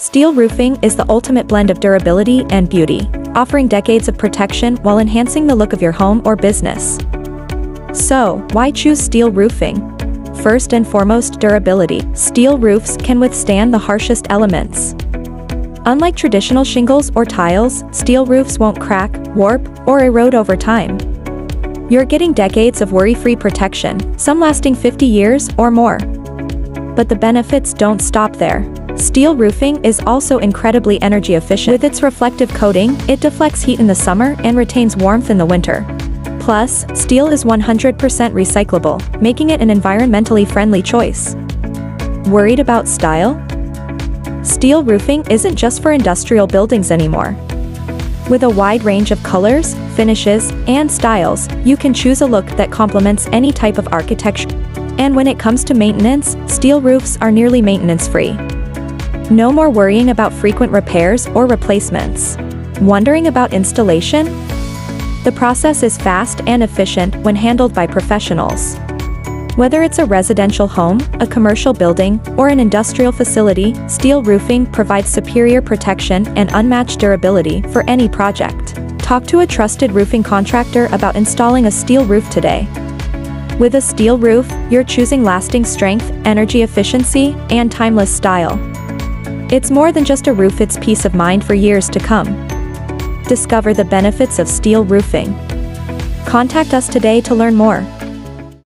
Steel roofing is the ultimate blend of durability and beauty, offering decades of protection while enhancing the look of your home or business. So, why choose steel roofing? First and foremost durability. Steel roofs can withstand the harshest elements. Unlike traditional shingles or tiles, steel roofs won't crack, warp, or erode over time. You're getting decades of worry-free protection, some lasting 50 years or more. But the benefits don't stop there. Steel roofing is also incredibly energy efficient. With its reflective coating, it deflects heat in the summer and retains warmth in the winter. Plus, steel is 100% recyclable, making it an environmentally friendly choice. Worried about style? Steel roofing isn't just for industrial buildings anymore. With a wide range of colors, finishes, and styles, you can choose a look that complements any type of architecture. And when it comes to maintenance, steel roofs are nearly maintenance-free. No more worrying about frequent repairs or replacements. Wondering about installation? The process is fast and efficient when handled by professionals. Whether it's a residential home, a commercial building, or an industrial facility, steel roofing provides superior protection and unmatched durability for any project. Talk to a trusted roofing contractor about installing a steel roof today. With a steel roof, you're choosing lasting strength, energy efficiency, and timeless style. It's more than just a roof it's peace of mind for years to come. Discover the benefits of steel roofing. Contact us today to learn more.